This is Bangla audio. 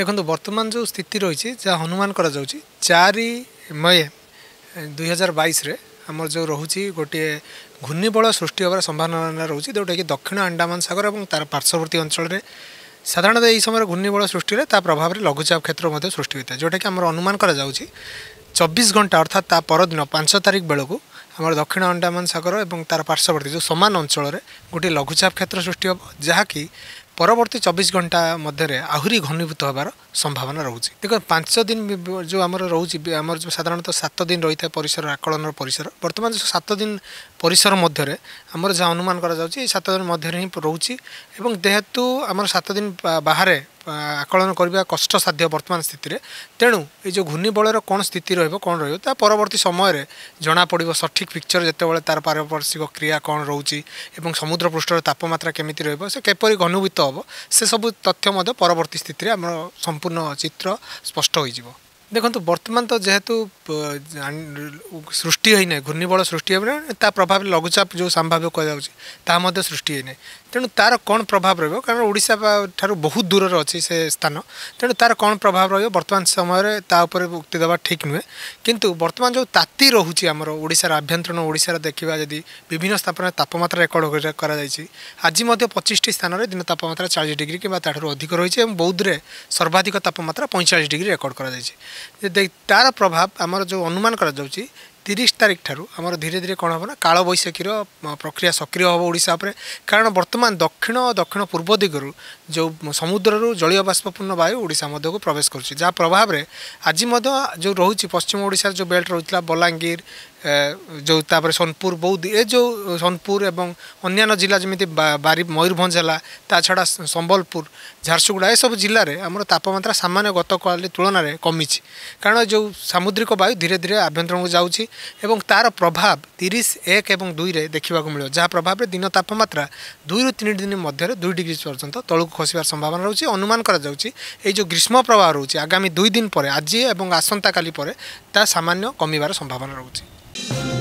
ଦେଖନ୍ତୁ ବର୍ତ୍ତମାନ ଯେଉଁ ସ୍ଥିତି ରହିଛି ଯାହା ଅନୁମାନ କରାଯାଉଛି ଚାରି ମେ ଦୁଇହଜାର ବାଇଶରେ ଆମର ଯେଉଁ ରହୁଛି ଗୋଟିଏ ଘୂର୍ଣ୍ଣିବଳ ସୃଷ୍ଟି ହେବାର ସମ୍ଭାବନା ରହୁଛି ଯେଉଁଟାକି ଦକ୍ଷିଣ ଆଣ୍ଡାମାନ ସାଗର ଏବଂ ତା'ର ପାର୍ଶ୍ୱବର୍ତ୍ତୀ ଅଞ୍ଚଳରେ ସାଧାରଣତଃ ଏହି ସମୟରେ ଘୂର୍ଣ୍ଣିବଳ ସୃଷ୍ଟିରେ ତା ପ୍ରଭାବରେ ଲଘୁଚାପ କ୍ଷେତ୍ର ମଧ୍ୟ ସୃଷ୍ଟି ହୋଇଥାଏ ଯେଉଁଟାକି ଆମର ଅନୁମାନ କରାଯାଉଛି ଚବିଶ ଘଣ୍ଟା ଅର୍ଥାৎ ତା ପରଦିନ ପାଞ୍ଚ ତାରିଖ ବେଳକୁ ଆମର ଦକ୍ଷିଣ ଆଣ୍ଡାମାନ ସାଗର ଏବଂ ତା'ର ପାର୍ଶ୍ୱବର୍ତ୍ତୀ ଯେଉଁ ସମାନ ଅଞ୍ଚଳରେ ଗୋଟିଏ ଲଘୁଚାପ କ୍ଷେତ୍ର ସୃଷ୍ଟି ହେବ ଯାହାକି ପରବର୍ତ୍ତୀ ଚବିଶ ଘଣ୍ଟା ମଧ୍ୟରେ ଆହୁରି ଘନୀଭୂତ ହେବାର ସମ୍ଭାବନା ରହୁଛି ଦେଖ ପାଞ୍ଚ ଦିନ ଯେଉଁ ଆମର ରହୁଛି ଆମର ଯେଉଁ ସାଧାରଣତଃ ସାତ ଦିନ ରହିଥାଏ ପରିସର ଆକଳନର ପରିସର ବର୍ତ୍ତମାନ ଯେଉଁ ସାତ ଦିନ ପରିସର ମଧ୍ୟରେ ଆମର ଯାହା ଅନୁମାନ କରାଯାଉଛି ଏଇ ସାତ ଦିନ ମଧ୍ୟରେ ହିଁ ରହୁଛି ଏବଂ ଯେହେତୁ ଆମର ସାତ ଦିନ ବାହାରେ ଆକଳନ କରିବା କଷ୍ଟସାଧ୍ୟ ବର୍ତ୍ତମାନ ସ୍ଥିତିରେ ତେଣୁ ଏଇ ଯେଉଁ ଘୂର୍ଣ୍ଣିବଳର କ'ଣ ସ୍ଥିତି ରହିବ କ'ଣ ରହିବ ତା ପରବର୍ତ୍ତୀ ସମୟରେ ଜଣାପଡ଼ିବ ସଠିକ୍ ପିକ୍ଚର୍ ଯେତେବେଳେ ତା'ର ପାରିପାର୍ଶ୍ୱିକ କ୍ରିୟା କ'ଣ ରହୁଛି ଏବଂ ସମୁଦ୍ର ପୃଷ୍ଠର ତାପମାତ୍ରା କେମିତି ରହିବ ସେ କିପରି ଘନୀଭୂତ ହେବ ସେସବୁ ତଥ୍ୟ ମଧ୍ୟ ପରବର୍ତ୍ତୀ ସ୍ଥିତିରେ ଆମର ସମ୍ପୂର୍ଣ୍ଣ ଚିତ୍ର ସ୍ପଷ୍ଟ ହୋଇଯିବ দেখুন বর্তমান তো যেহেতু সৃষ্টি হয়ে না ঘূর্ণিবল সৃষ্টি হবে না তা প্রভাব লঘুচাপ যে সম্ভাব্য কুযাচ্ছে তা সৃষ্টি হয়ে না তেমন তার কোণ প্রভাব রহব কারণ ওড়শা ঠার বহু দূরের অছি সে স্থান তেমন তার কোণ প্রভাব রহব বর্তমান সময় তা উপরে উক্তি দেওয়া ঠিক নুহে কিন্তু বর্তমান যে তাতি রহুচি আমার ওড়শার আভ্যন্তরীণ ওড়শার দেখা যদি বিভিন্ন স্থানের তাপমাত্রা রেকর্ড করা যাইছি আজি মধ্যে পঁচিশটি স্থানের দিন তাপমাত্রা চাশ ডিগ্রি কিংবা তাঠার অধিক রয়েছে এবং বৌদ্ধে সর্বাধিক তাপমাত্রা পঁয়চাশ ডিগ্রি রেকর্ড করা যাইছে ତାର ପ୍ରଭାବ ଆମର ଯେଉଁ ଅନୁମାନ କରାଯାଉଛି तिरि तारिक ठुलो अब धिर धेरै कम हे कालवैशाखी र प्रक्रिया सक्रिय हे ओडा कारण बर्तमान दक्षिण अ दक्षिण पूर्व दिगहरू जो समुद्र समुद्रु जपूर्ण बायु ओडामा प्रवेश गर्छु जहाँ प्रभावले आज जो पश्चिम पश्चिमओडा जो बेल्ट रह बलाङ्गीर जो तापर सोनपुर बौद्ध एउ सोनपुर अन्य जिला जिमिति बारी मयरभला ता छाडा सम्बलपुर झारसुगुडा एसबु जपमत्रा समान्य गतकाली तुलनार कमिची कारण जो सामुद्रिक वायु धीरे धीरे आभ्यंतर को जान्छ এবং তার প্রভাব তিরিশ এক এবং দুইরে দেখা মিলিব যা প্রভাবে দিন তাপমাত্রা দুইরু তিন দিন মধ্যে দুই ডিগ্রি পর্যন্ত তলকু খসিবার সম্ভাবনা রয়েছে অনুমান করা যাচ্ছে এই যে গ্রীষ্ম প্রবাহ রয়েছে আগামী দুই দিন পরে আজ এবং আসন্তকালি পরে তা সামান্য কমিবার সম্ভাবনা রয়েছে